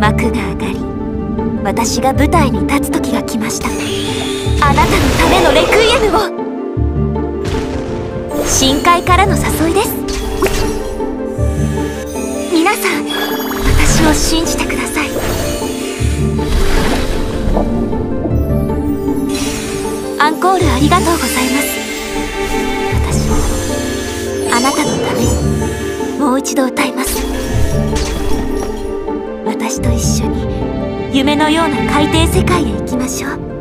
幕が上がり私が舞台に立つ時が来ました。あなたのためのレクイエムを。深海からの誘いです。皆さん私を信じてください。アンコールありがとうございます。私あなたのためにもう一度歌います。私と一緒に夢のような海底世界へ行きましょう。